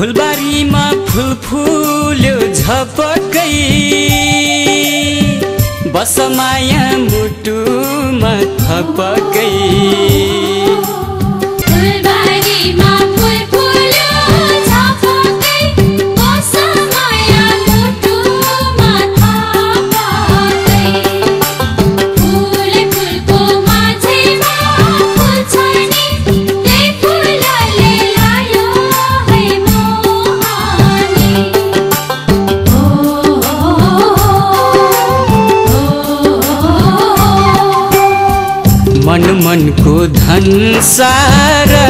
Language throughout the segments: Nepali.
फुलबारीमा फुल फुल्यो झपकै बस माया मुटुमा थपकै फुलबारीमा धन सारा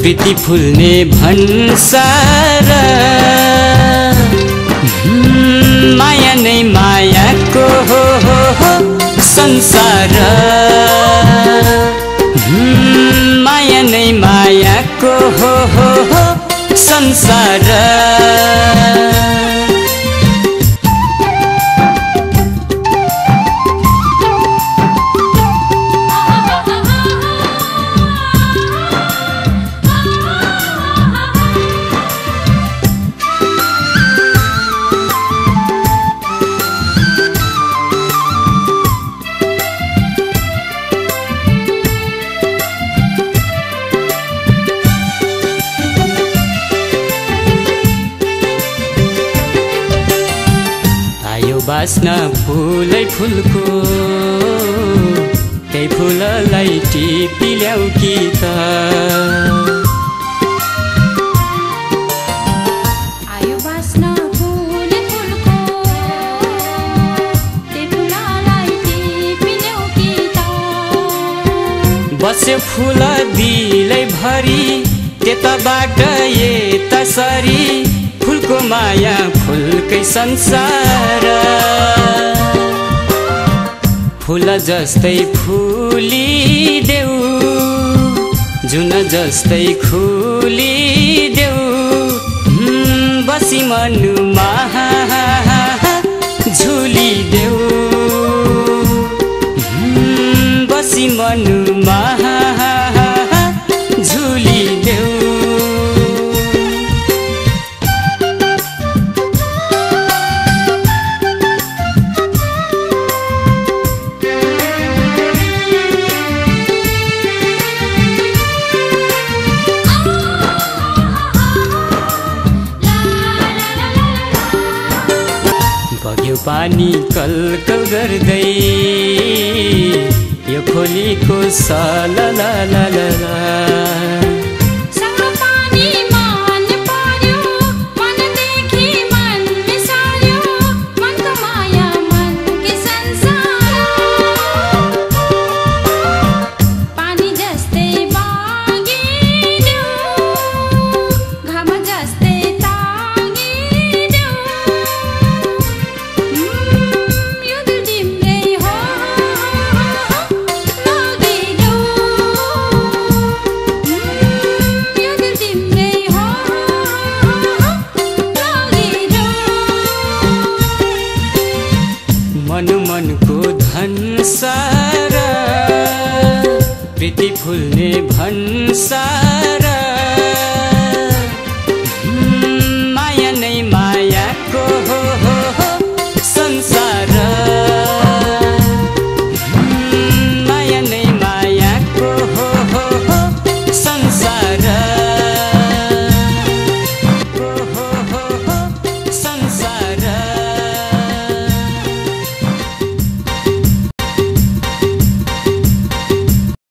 प्रीति फुल्ने भन्सार। माया नै मायाको हो हो हो संसार। माया नै मायाको हो हो हो संसार। बाँच्न फुलै फुलको। त्यही फुललाई टिपी ल्याउ कि त? फुल बस्यो फुल दिलै भरि त्यताबाट यता सरी। फुलको माया फुलकै संसार। फुल जस्तै फुलिदेऊ जुन जस्तै खुलिदेऊ। हम्म, बसी मनुमा झुलिदेऊ। हम्म, बसी मनुमा बग्यो पानी कलकल गर्दै यो खोलीको सललललला। सँग मनको धन सारा प्रीति फुल्ने भन्सार